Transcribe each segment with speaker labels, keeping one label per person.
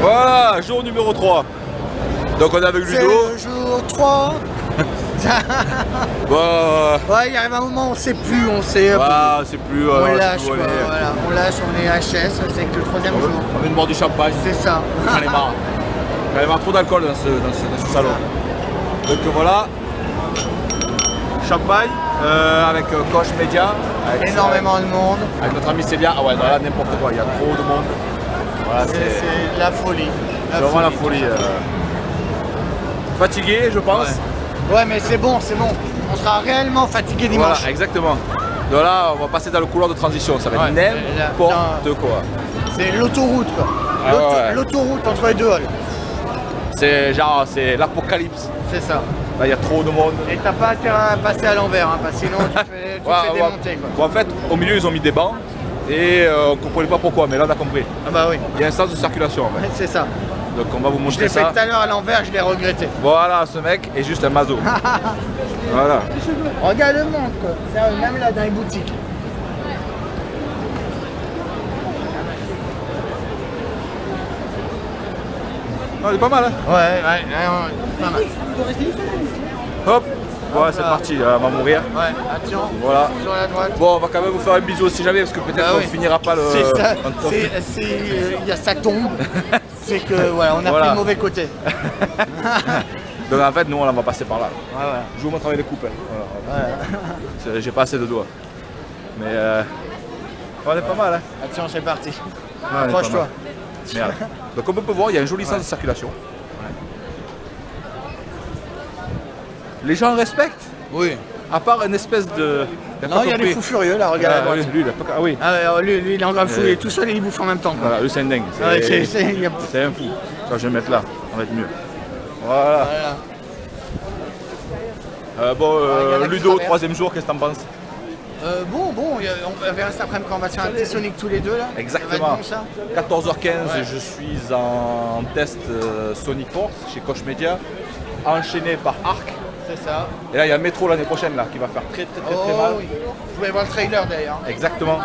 Speaker 1: Voilà, jour numéro 3. Donc on est avec
Speaker 2: C'est
Speaker 1: Ludo.
Speaker 2: le jour 3.
Speaker 1: Bah,
Speaker 2: ouais, il arrive un moment, on sait plus, on sait.
Speaker 1: bah, c'est plus.
Speaker 2: on
Speaker 1: euh,
Speaker 2: lâche,
Speaker 1: c'est plus,
Speaker 2: quoi,
Speaker 1: on est-
Speaker 2: voilà. On lâche, on est HS, c'est que le troisième jour.
Speaker 1: On vient de boire du champagne.
Speaker 2: C'est ça.
Speaker 1: J'en ai marre. J'en ai marre trop d'alcool dans ce, dans ce- dans ce salon. Donc voilà. Champagne euh, avec euh, Koch Media. Avec,
Speaker 2: Énormément de monde.
Speaker 1: avec notre ami Célia. Ah ouais, là n'importe quoi, il y a trop de monde. Voilà,
Speaker 2: C'est la folie.
Speaker 1: c'est vraiment la folie. euh. Fatigué, je pense.
Speaker 2: Ouais. Ouais, mais c'est bon, c'est bon. On sera réellement fatigué dimanche.
Speaker 1: Voilà, exactement. Donc là, on va passer dans le couloir de transition. Ça va être
Speaker 2: Ouais,
Speaker 1: n'importe quoi.
Speaker 2: C'est l'autoroute, quoi.
Speaker 1: Ah ouais.
Speaker 2: L'autoroute entre les deux halls.
Speaker 1: C'est genre, c'est l'apocalypse.
Speaker 2: C'est ça.
Speaker 1: Là, il y a trop de monde.
Speaker 2: Et t'as pas à passer à l'envers, hein, parce que sinon tu fais, tu
Speaker 1: Ouais,
Speaker 2: fais
Speaker 1: ouais.
Speaker 2: démonter, quoi.
Speaker 1: Bon, en fait, au milieu, ils ont mis des bancs et euh, on comprenait pas pourquoi, mais là, on a compris.
Speaker 2: Ah bah oui,
Speaker 1: Il y a un sens de circulation en fait.
Speaker 2: c'est ça.
Speaker 1: Donc, on va vous
Speaker 2: Je
Speaker 1: montrer
Speaker 2: l'ai fait
Speaker 1: ça.
Speaker 2: tout à l'heure à l'envers, je l'ai regretté.
Speaker 1: Voilà, ce mec est juste un mazo. voilà.
Speaker 2: Regarde le monde, quoi. Sérieux, même là dans les boutiques.
Speaker 1: Non, il est pas mal, hein
Speaker 2: Ouais, ouais, ouais, ouais, pas mal.
Speaker 1: Hop. Ouais, c'est parti, on va mourir.
Speaker 2: Ouais, attention.
Speaker 1: Voilà.
Speaker 2: Sur la droite.
Speaker 1: Bon, on va quand même vous faire un bisou si jamais, parce que peut-être
Speaker 2: Ah
Speaker 1: qu'on
Speaker 2: oui.
Speaker 1: finira pas le.
Speaker 2: C'est ça, c'est, euh, il y a ça tombe. c'est que voilà, on a
Speaker 1: Voilà.
Speaker 2: pris le mauvais côté.
Speaker 1: Donc en fait, nous, on va passer par là.
Speaker 2: Ouais, ouais.
Speaker 1: Je vous montre avec les coupes. hein. Voilà. J'ai pas assez de doigts. Mais euh, on est pas mal, hein
Speaker 2: Attention, c'est parti. Approche-toi.
Speaker 1: Merde. Donc comme on peut voir, il y a un joli sens de circulation. Les gens respectent,
Speaker 2: Oui.
Speaker 1: à part une espèce de.
Speaker 2: Non, il y a des fous furieux là, regarde.
Speaker 1: Ah, lui, il ah oui,
Speaker 2: Ah alors, lui, lui, il est en train de fouiller
Speaker 1: Euh.
Speaker 2: tout seul et il bouffe en même temps. Quoi.
Speaker 1: voilà, lui c'est un dingue. C'est
Speaker 2: Ouais, c'est, il a-
Speaker 1: un fou. Ça, je vais mettre là, on va être mieux. Voilà.
Speaker 2: voilà.
Speaker 1: Euh, bon, euh,
Speaker 2: Ah, il
Speaker 1: Ludo, troisième jour, qu'est-ce que t'en penses?
Speaker 2: Euh, bon, bon, il on verra cet après-midi quand on va se faire un petit Sonic tous les deux là. Ça va être
Speaker 1: Exactement.
Speaker 2: bon, ça
Speaker 1: 14h15,
Speaker 2: Ouais.
Speaker 1: je suis en test Sonic Force chez Koch Media, enchaîné par Arc.
Speaker 2: C'est ça.
Speaker 1: Et là, il y a Metro l'année prochaine là, qui va faire très très très très mal.
Speaker 2: Oh oui. Vous pouvez voir le trailer d'ailleurs.
Speaker 1: Exactement.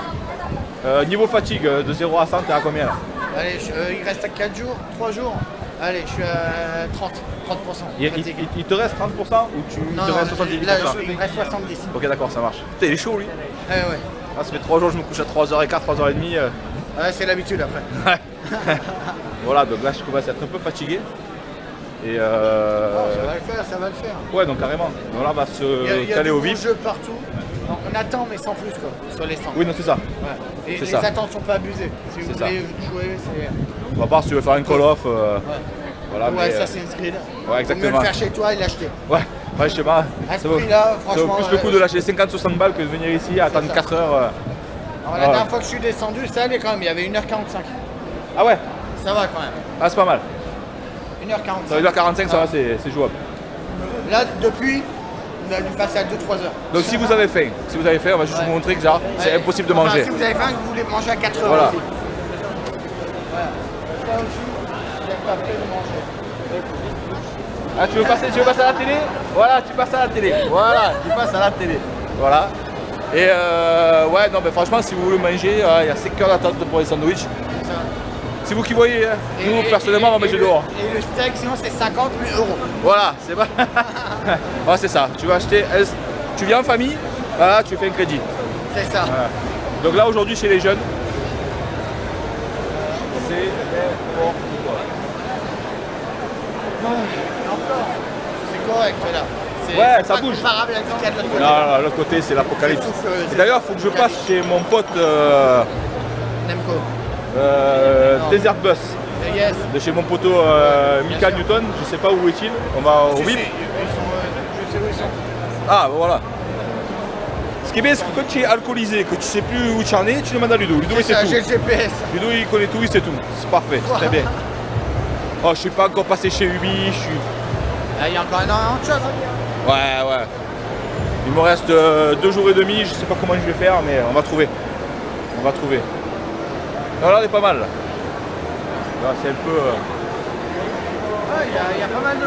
Speaker 1: Euh, niveau fatigue, euh, de 0 à 100, t'es à combien là
Speaker 2: Allez, je- euh, il reste à 4 jours, 3 jours. Allez, je suis à 30, 30%.
Speaker 1: il, te reste 30% ou tu
Speaker 2: non,
Speaker 1: te
Speaker 2: non,
Speaker 1: restes 70%
Speaker 2: là, je- il me reste 70.
Speaker 1: Ok, d'accord, ça marche. Putain, il est chaud lui.
Speaker 2: Ouais.
Speaker 1: Ah, ça fait 3 jours, je me couche à 3h15, 3h30. euh.
Speaker 2: Ouais, c'est l'habitude après.
Speaker 1: Voilà, donc là, je commence à être un peu fatigué. Et euh...
Speaker 2: Ça va le faire, ça va le faire.
Speaker 1: Ouais, donc carrément. Donc là, on va se
Speaker 2: Il y a, il y a
Speaker 1: caler au vif.
Speaker 2: jeu partout. Donc, on attend, mais sans plus quoi, sur les stands.
Speaker 1: Oui, non, c'est ça.
Speaker 2: Ouais. Et
Speaker 1: c'est
Speaker 2: les
Speaker 1: ça.
Speaker 2: attentes sont pas abusées. Si vous
Speaker 1: C'est ça.
Speaker 2: voulez jouer, c'est.
Speaker 1: On va voir si tu veux faire un call-off. euh,
Speaker 2: Ouais.
Speaker 1: Voilà,
Speaker 2: ouais,
Speaker 1: mais, euh,
Speaker 2: Assassin's Creed.
Speaker 1: ouais,
Speaker 2: Faut mieux
Speaker 1: exactement.
Speaker 2: le faire chez toi et l'acheter.
Speaker 1: Ouais, ouais, je sais pas.
Speaker 2: À ce
Speaker 1: Ça
Speaker 2: prix-là,
Speaker 1: ça
Speaker 2: franchement,
Speaker 1: plus le coup
Speaker 2: euh,
Speaker 1: de lâcher 50-60 balles que de venir ici, attendre
Speaker 2: ça.
Speaker 1: 4 heures.
Speaker 2: Alors, la
Speaker 1: Ah
Speaker 2: dernière fois que je suis descendu, ça allait quand même, il y avait 1h45.
Speaker 1: Ah ouais,
Speaker 2: Ça va quand même.
Speaker 1: ah, c'est pas mal.
Speaker 2: 1h45.
Speaker 1: Ça veut dire 45, ça va, c'est jouable.
Speaker 2: Là, depuis, on a dû passer à 2-3 heures.
Speaker 1: Donc si vous avez faim, si vous avez faim, on va juste
Speaker 2: Ouais.
Speaker 1: vous montrer que genre, c'est impossible de
Speaker 2: Enfin,
Speaker 1: manger.
Speaker 2: si vous avez faim que vous voulez manger à 4 heures
Speaker 1: Voilà.
Speaker 2: aussi. Voilà. Ça aussi, pas de manger.
Speaker 1: Ah, tu veux passer, tu veux passer à la télé? Voilà, tu passes à la télé. Voilà, tu passes à la télé. Voilà. Et euh, ouais, non, mais franchement, si vous voulez manger, euh, il y a 5 heures d'attente pour les sandwichs. C'est vous qui voyez. hein. Nous,
Speaker 2: et-
Speaker 1: personnellement, on va manger
Speaker 2: et le-
Speaker 1: dehors.
Speaker 2: Et le steak, sinon, c'est 50 000 euros.
Speaker 1: Voilà, c'est pas. ouais, c'est ça. Tu vas acheter. Tu viens en famille, voilà, tu fais un crédit.
Speaker 2: C'est ça.
Speaker 1: Voilà. Donc là, aujourd'hui, chez les jeunes, c'est.
Speaker 2: C'est correct, là.
Speaker 1: Ouais, ça bouge.
Speaker 2: comparable à ce qu'il y a de l'autre côté.
Speaker 1: L'autre côté, c'est l'apocalypse.
Speaker 2: C'est
Speaker 1: D'ailleurs, il faut que je passe chez mon pote euh,
Speaker 2: Nemco.
Speaker 1: Euh. Desert Bus. De chez mon poteau euh, Mika. Newton. Je sais pas où est-il. On va au
Speaker 2: sont, euh, je sais où ils sont.
Speaker 1: Ah, bah voilà. Ce qui est bien, c'est que quand tu es alcoolisé, que tu sais plus où tu en es, tu demandes à Ludo. Ludo, il sait tout.
Speaker 2: j'ai le GPS.
Speaker 1: Ludo, il connaît tout, il sait tout. C'est parfait, c'est très bien. Oh, je suis pas encore passé chez Ubi, je suis...
Speaker 2: Ah, Il y a encore énormément de choses. hein.
Speaker 1: Ouais, ouais. Il me reste deux jours et demi, je sais pas comment je vais faire, mais on va trouver. On va trouver. Non, là, on est pas mal. Là, Là, c'est un peu... euh,
Speaker 2: Ouais, Il y, a- il y a pas mal de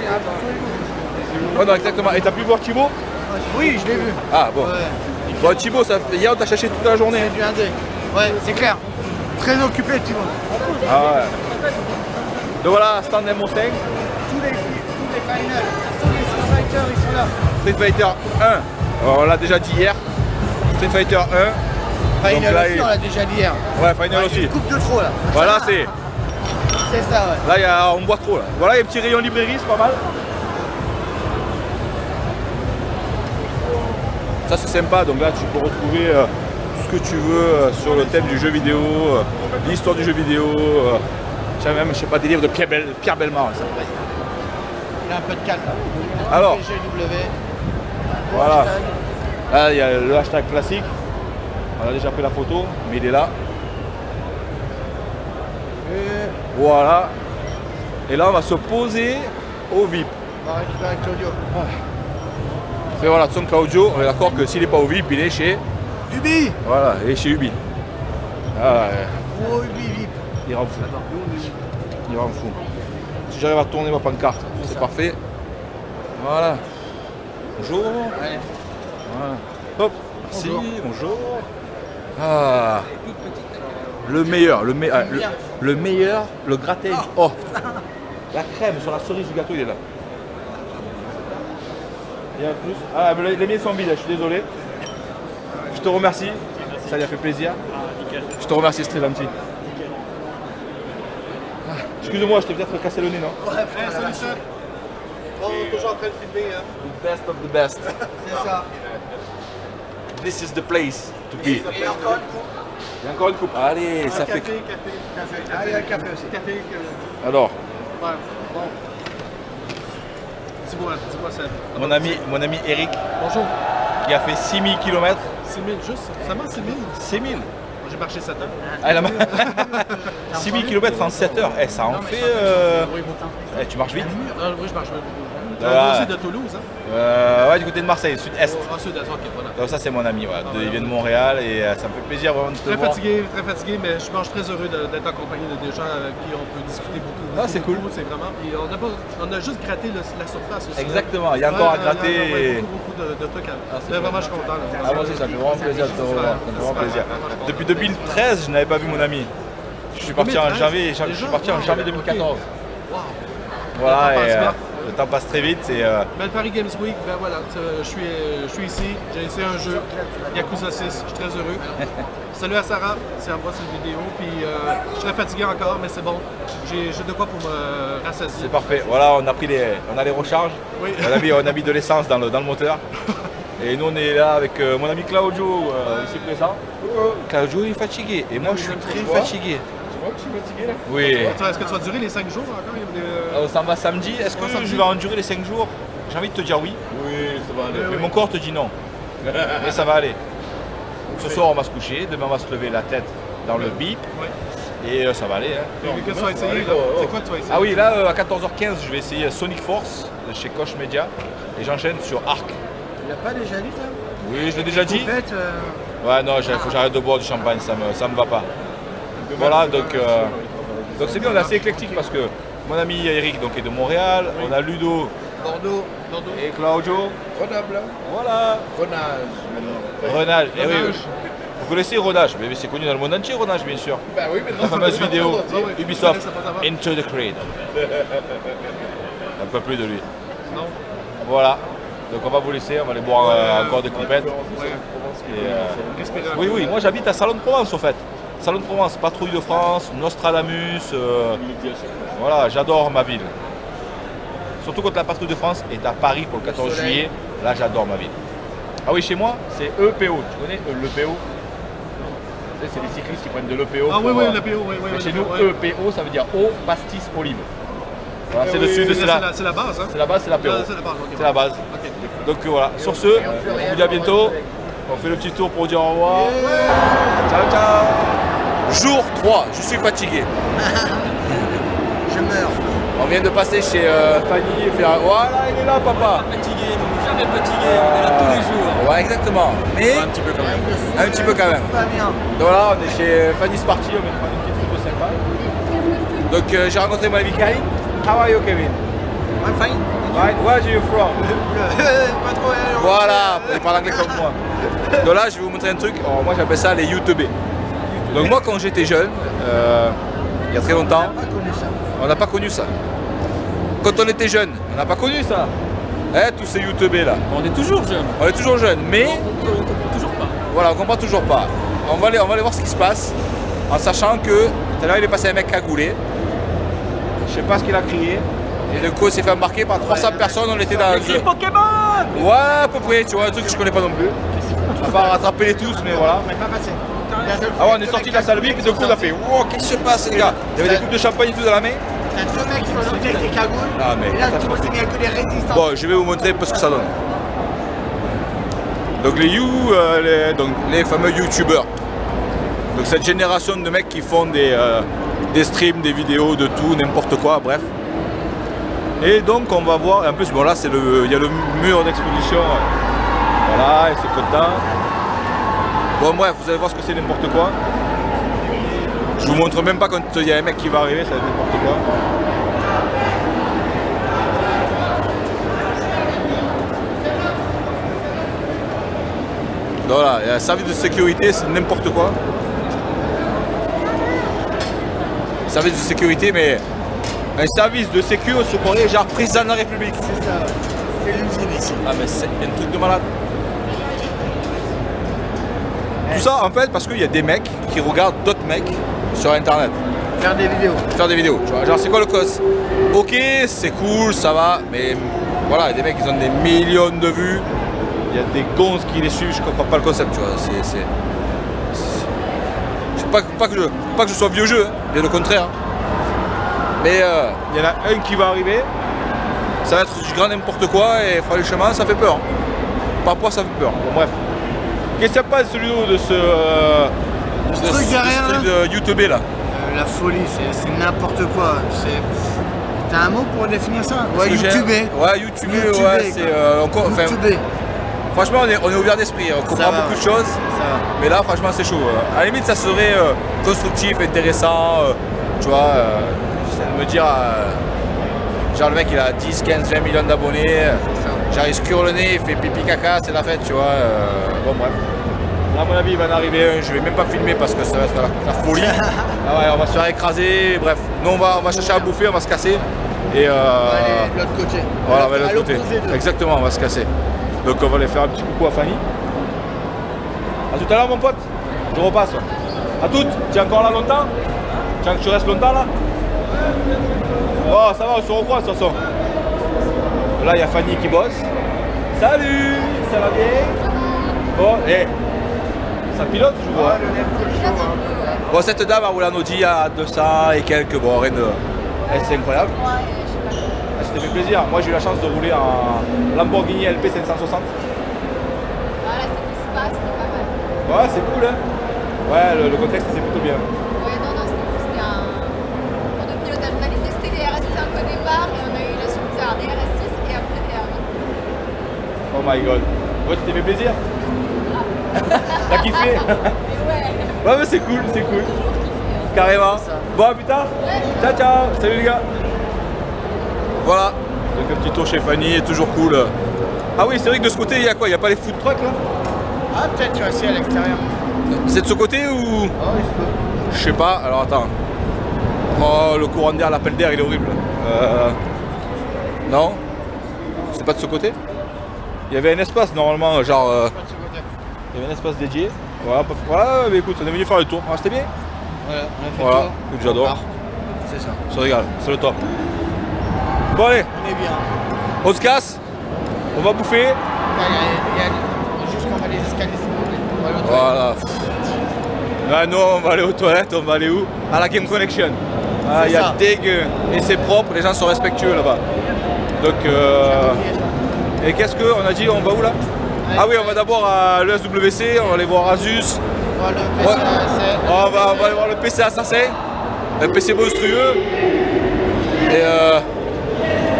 Speaker 2: il y a.
Speaker 1: Ouais, non, exactement. Et t'as pu voir Thibaut?
Speaker 2: Oui, je l'ai vu.
Speaker 1: Ah, bon.
Speaker 2: Ouais.
Speaker 1: Bon, Thibaut, ça... hier, on t'a cherché toute la journée.
Speaker 2: C'est du indé. Ouais, c'est clair. Très occupé, vois.
Speaker 1: Ah ouais. Donc voilà, stand M5,
Speaker 2: Tous les, tous les finals, tous les Street Fighters, ils sont là.
Speaker 1: Street Fighter 1. Alors, on l'a déjà dit hier. Street Fighter 1.
Speaker 2: Final
Speaker 1: Donc là,
Speaker 2: aussi,
Speaker 1: il-
Speaker 2: on l'a déjà dit hier.
Speaker 1: Ouais, final
Speaker 2: Ouais,
Speaker 1: aussi.
Speaker 2: Coupe de trop là.
Speaker 1: Voilà, c'est.
Speaker 2: C'est ça, ouais.
Speaker 1: Là, y a, on boit trop. Là. Voilà, il y a un petit rayon librairie, c'est pas mal. Ça, c'est sympa. Donc là, tu peux retrouver euh, tout ce que tu veux euh, sur le thème du jeu vidéo, euh, l'histoire du jeu vidéo. Tiens, même, je sais pas, des livres de Pierre, Bel- Pierre Bellemare. ça.
Speaker 2: Il a un peu de calme là.
Speaker 1: Alors.
Speaker 2: PGW.
Speaker 1: Voilà. Là, il y a le hashtag classique. On a déjà pris la photo, mais il est là.
Speaker 2: Et
Speaker 1: Voilà. Et là, on va se poser au VIP.
Speaker 2: on va récupérer Claudio.
Speaker 1: Et voilà, son Claudio, on est d'accord que s'il n'est pas au VIP, il est chez.
Speaker 2: Ubi
Speaker 1: Voilà, il est chez Ubi. Ah, ouais,
Speaker 2: Oh Ubi VIP.
Speaker 1: il rend fou. Il rend fou. Si j'arrive à tourner ma pancarte, c'est parfait. Voilà. Bonjour.
Speaker 2: Allez.
Speaker 1: Voilà. Hop. Merci. Bonjour. Ah. Le meilleur, le, me- ah, le, le meilleur, le gratin. Oh. La crème sur la cerise du gâteau, il est là. Il y a plus. Ah, mais les miens sont vides, je suis désolé. Je te remercie. Ça lui a fait plaisir. Je te remercie, c'est très gentil. Ah, Excuse-moi, je t'ai peut-être cassé le nez, non
Speaker 2: salut ça.
Speaker 3: On est toujours en train de filmer. Hein.
Speaker 1: The best of the best.
Speaker 2: C'est ça.
Speaker 1: This is the place to be.
Speaker 2: Et encore une coupe.
Speaker 1: Il y a encore une coupe. Allez, ça fait.
Speaker 3: Café, café, café.
Speaker 2: Ah, il y a café aussi.
Speaker 3: Café que...
Speaker 1: Alors,
Speaker 3: Ouais, bon. Dis-moi, dis-moi ça.
Speaker 1: mon ami, mon ami Eric,
Speaker 3: Bonjour.
Speaker 1: qui a fait 6000 km.
Speaker 3: 6 000, juste. Seulement 6 000.
Speaker 1: 6000
Speaker 3: J'ai marché 7 ans.
Speaker 1: ah, elle a... 6000 km en 7 heures. Eh, ça en fait. euh, eh, tu marches vite
Speaker 3: Ah, oui, je marche beaucoup.
Speaker 1: Ah.
Speaker 3: aussi de Toulouse, hein.
Speaker 1: Euh, Ouais, du côté de Marseille, sud-est.
Speaker 3: En sud, ok, voilà.
Speaker 1: Donc, ça, c'est mon ami. ouais. De- il vient de Montréal et euh, ça me fait plaisir vraiment de te
Speaker 3: Très
Speaker 1: voir.
Speaker 3: fatigué, très fatigué, mais je mange très heureux d'être accompagné de des gens avec qui on peut discuter beaucoup.
Speaker 1: Ah, c'est cool.
Speaker 3: C'est vraiment. Puis on, a pas, on a juste gratté le- la surface aussi.
Speaker 1: Exactement, il y a encore à gratter
Speaker 3: ouais, ouais,
Speaker 1: et-
Speaker 3: Beaucoup, beaucoup de, de trucs à.
Speaker 1: Ah,
Speaker 3: mais vraiment, je suis content. là.
Speaker 1: Ah, moi aussi, ça fait vraiment plaisir de te revoir. Depuis 2013, je n'avais pas vu mon ami. Je suis parti en
Speaker 3: 2013,
Speaker 1: janvier, je suis parti en janvier
Speaker 3: ok.
Speaker 1: 2014.
Speaker 3: Wow.
Speaker 1: Voilà,
Speaker 3: Le temps passe
Speaker 1: très vite. Et, euh,
Speaker 3: Ben, le Paris Games Week, ben voilà, je suis, je suis ici, j'ai essayé un jeu, Yakuza 6, je suis très heureux. Salut à Sarah, si elle voit cette vidéo, puis euh, je suis très fatigué encore, mais c'est bon, j'ai de quoi pour me rassasier.
Speaker 1: c'est parfait. Voilà, on a pris les, on a les recharges.
Speaker 3: Oui.
Speaker 1: On a mis, on a mis de l'essence dans le, dans le moteur. Et nous, on est là avec euh, mon ami Claudio, euh, ici présent. Claudio est fatigué. Et moi, je suis très fatigué.
Speaker 3: Que je suis fatigué là?
Speaker 1: Oui.
Speaker 3: Attends, Est-ce que tu vas durer les 5 jours encore? Il y a des, euh,
Speaker 1: On s'en va samedi. Est-ce que
Speaker 3: On va samedi.
Speaker 1: je vais endurer les 5 jours? J'ai envie de te dire oui.
Speaker 4: Oui, ça va aller.
Speaker 1: Mais mon corps te dit non. Mais ça va aller. Ce soir, on va se coucher. Demain, on va se lever la tête dans le bip. Et euh, ça va aller. hein.
Speaker 3: Mais Qu'est-ce que tu vas essayer là? C'est quoi tu vas essayer?
Speaker 1: Ah oui, là, euh, à 14h15, je vais essayer Sonic Force de chez Koch Media. Et j'enchaîne sur Arc.
Speaker 2: Tu l'as pas déjà dit, ça?
Speaker 1: Oui, je l'ai déjà dit.
Speaker 2: Euh,
Speaker 1: Ouais, non, il faut que j'arrête de boire du champagne, ça me, ça me va pas. Voilà, donc euh, donc c'est bien, on est assez éclectique parce que mon ami Eric donc, est de Montréal, on a Ludo
Speaker 2: Bordeaux.
Speaker 3: Bordeaux.
Speaker 1: et Claudio.
Speaker 4: Renable.
Speaker 1: Voilà,
Speaker 4: Renage.
Speaker 1: Renage. Eh oui, vous connaissez Renage, mais c'est connu dans le monde entier, Renage, bien sûr.
Speaker 4: Bah oui, maintenant.
Speaker 1: La fameuse vidéo Ubisoft. Into the Creed. Un peu plus de lui.
Speaker 3: Non?
Speaker 1: Voilà, donc on va vous laisser, on va aller boire euh, encore des coupettes. Et, euh, Oui, oui, moi j'habite à Salon de Provence au fait. Salon de Provence, Patrouille de France, Nostradamus. euh, voilà, j'adore ma ville. Surtout quand la Patrouille de France est à Paris pour le 14
Speaker 2: soleil.
Speaker 1: juillet, là j'adore ma ville. Ah oui, chez moi, c'est EPO. Tu connais euh, l'EPO C'est les cyclistes qui prennent de l'EPO.
Speaker 3: Ah oui, oui,
Speaker 1: euh,
Speaker 3: le PO, oui, oui. oui,
Speaker 1: chez nous. EPO, ça veut dire eau, pastis, olive. Voilà, c'est
Speaker 3: Eh
Speaker 1: le
Speaker 3: oui,
Speaker 1: sud,
Speaker 3: c'est la,
Speaker 1: la,
Speaker 3: c'est la base, hein?
Speaker 1: c'est la base, c'est l'apéro.
Speaker 3: Ah, C'est la base, ok.
Speaker 1: C'est la base. Donc voilà, sur ce, on vous dit à bientôt. On fait le petit tour pour dire au revoir. Ciao, ciao. Jour 3, je suis fatigué.
Speaker 2: Je meurs.
Speaker 1: On vient de passer chez euh, Fanny et faire. Voilà, il est là, papa.
Speaker 5: fatigué, nous jamais fatigué, on est là tous les jours.
Speaker 1: Ouais, exactement. Mais
Speaker 5: Un petit peu quand même.
Speaker 1: un petit peu quand même.
Speaker 2: Pas bien.
Speaker 1: Donc là, on est chez Fanny Sparty, on vient de prendre une petite photo sympa. Donc euh, j'ai rencontré mon ami Kevin. How are you, Kevin?
Speaker 2: I'm fine.
Speaker 1: Right, where are you from?
Speaker 2: pas trop. euh,
Speaker 1: Voilà, il parle anglais comme moi. Donc là, je vais vous montrer un truc. Alors, moi, j'appelle ça les YouTube. Donc moi, quand j'étais jeune, euh, il y a très longtemps.
Speaker 2: Pas connu ça.
Speaker 1: On n'a pas connu ça. Quand on était jeune, on n'a pas connu ça. Hein, tous ces youtubeurs là.
Speaker 5: On est toujours jeune.
Speaker 1: On est toujours jeune, mais
Speaker 5: On ne comprend toujours pas.
Speaker 1: voilà, on comprend toujours pas. On va aller, on va aller voir ce qui se passe, en sachant que tout à l'heure il est passé un mec cagoulé. Je sais pas ce qu'il a crié. Et le coup il s'est fait embarquer par 300 personnes, on était dans
Speaker 5: Les Pokémon
Speaker 1: Ouais, à peu près, tu vois, un truc que je connais pas non plus. À part rattraper les tous, mais voilà.
Speaker 2: On n'est pas passé.
Speaker 1: Ah ouais, on est sorti de la salle VIP et de coup on a fait Wow, qu'est-ce qui se passe les gars? Il y avait des coupes de champagne et tout dans la main.
Speaker 2: T'as deux mecs qui sont sortis avec des cagoules.
Speaker 1: Ah, mais
Speaker 2: et là, que des résistants.
Speaker 1: Bon, je vais vous montrer un peu ce que ça donne. Donc les you, euh, les, donc, les fameux youtubeurs. Donc cette génération de mecs qui font des, euh, des streams, des vidéos, de tout, n'importe quoi, bref. Et donc on va voir, en plus bon là c'est le. Il y a le mur d'exposition. Voilà, et c'est content. Bon bref, vous allez voir ce que c'est n'importe quoi. Je vous montre même pas quand il y a un mec qui va arriver, ça va être n'importe quoi. Voilà, il y a un service de sécurité, c'est n'importe quoi. Service de sécurité, mais un service de sécurité, se croirait genre président de la République.
Speaker 2: C'est ça. C'est l'usine ici.
Speaker 1: Ah mais c'est un truc de malade. Tout ça en fait parce qu'il y a des mecs qui regardent d'autres mecs sur internet
Speaker 2: Faire des vidéos.
Speaker 1: faire des vidéos. Tu vois, genre c'est quoi le cause Ok, c'est cool, ça va, mais voilà, il y a des mecs qui ont des millions de vues. Il y a des gonzes qui les suivent, je comprends pas le concept, tu vois. C'est. Pas, pas, que je, pas que je sois vieux jeu, hein, bien au contraire. hein. Mais euh, il y en a un qui va arriver, ça va être du grand n'importe quoi et franchement ça fait peur. hein. Par rapport ça fait peur. Bon bref. Qu'est-ce que tu penses Ludo de ce, euh, de ce-
Speaker 2: truc
Speaker 1: de ce
Speaker 2: derrière, là
Speaker 1: de YouTube là
Speaker 2: Euh, la folie, c'est n'importe quoi. T'as un mot pour définir ça? Ouais, YouTuber.
Speaker 1: Ouais, YouTuber, ouais, c'est euh, encore. enfin,
Speaker 2: YouTuber.
Speaker 1: franchement, on est, on est ouvert d'esprit, on comprend
Speaker 2: va,
Speaker 1: beaucoup de choses,
Speaker 2: Ça
Speaker 1: mais là, franchement, c'est chaud. euh. À la limite, ça serait constructif, intéressant, tu vois, me dire, genre le mec, il a 10, 15, 20 millions d'abonnés, se cure le nez, il fait pipi caca, c'est la fête, tu vois. euh, bon, bref. Là, à mon avis, il va en arriver un, je vais même pas filmer parce que ça va être la, la folie. ah ouais, on va se faire écraser, bref. Nous, on va, on va chercher à bouffer, on va se casser. Et, euh,
Speaker 2: On va aller de l'autre côté.
Speaker 1: voilà, on va de
Speaker 2: À
Speaker 1: l'autre côté. Exactement, on va se casser. Donc on va aller faire un petit coucou à Fanny. A tout à l'heure mon pote. Je repasse. A toutes. Tu es encore là longtemps Tu veux que tu restes longtemps là Bon, ça va, on se recroise de toute façon. Là, il y a Fanny qui bosse. Salut Ça va bien? Bon, et ça pilote, je vois. Bon, cette dame a roulé en Audi à 200 et quelques. Bon, rien de. C'est incroyable. Ah, Ça te fait plaisir. Moi, j'ai eu la chance de rouler en Lamborghini LP 560.
Speaker 6: Voilà, c'était pas mal.
Speaker 1: Ouais, c'est cool, hein Ouais, le, le contexte, c'est plutôt bien. Oh my god. Ouais, tu t'es fait plaisir T'as kiffé
Speaker 6: Ouais,
Speaker 1: Ouais, mais c'est cool, c'est cool. Carrément. Bon, à plus tard. Ciao, ciao. Salut les gars. Voilà. Donc un petit tour chez Fanny, toujours cool. Ah oui, c'est vrai que de ce côté, il y a quoi? Il n'y a pas les food trucks là?
Speaker 2: Ah, peut-être tu vas essayer à l'extérieur.
Speaker 1: C'est de ce côté ou?
Speaker 2: Oh, se peut.
Speaker 1: Je sais pas, alors attends. Oh, le courant d'air, l'appel d'air, il est horrible. Euh... Non? C'est pas de ce côté? Il y avait un espace normalement, genre. euh. Il y avait un espace dédié. Voilà, pas- voilà mais écoute, on est venu faire le tour. Ah, C'était bien
Speaker 2: Voilà, on a fait
Speaker 1: Voilà,
Speaker 2: le tour.
Speaker 1: j'adore.
Speaker 2: C'est ça.
Speaker 1: Ça régale, c'est le top. Bon allez,
Speaker 2: On est bien.
Speaker 1: on se casse. On va bouffer.
Speaker 2: Il y a, il y a juste qu'on va les escaliers.
Speaker 1: Voilà. Ah, nous, on va aller aux toilettes, on va aller où? À la Game Connection. Ah, Il y a
Speaker 2: ça.
Speaker 1: dégueu. Et c'est propre, les gens sont respectueux là-bas. Donc, euh... et qu'est-ce qu'on a dit On va où là Ah oui, on va d'abord à l'ESWC, on va aller voir Asus.
Speaker 2: On va le
Speaker 1: Ouais.
Speaker 2: PC, c'est-
Speaker 1: On va, on va aller voir le PC Assassin, un PC monstrueux. Et euh,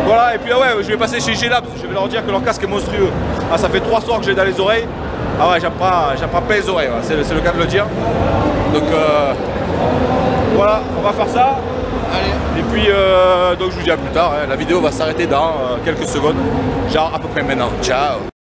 Speaker 1: voilà, et puis ah ouais, je vais passer chez G-Labs, je vais leur dire que leur casque est monstrueux. Ah, ça fait trois soirs que j'ai dans les oreilles. Ah ouais, j'en prends, j'en prends plein les oreilles, c'est le cas de le dire. Donc euh, voilà, on va faire ça. Et puis euh, donc je vous dis à plus tard, hein. la vidéo va s'arrêter dans euh, quelques secondes, genre à peu près maintenant. Ciao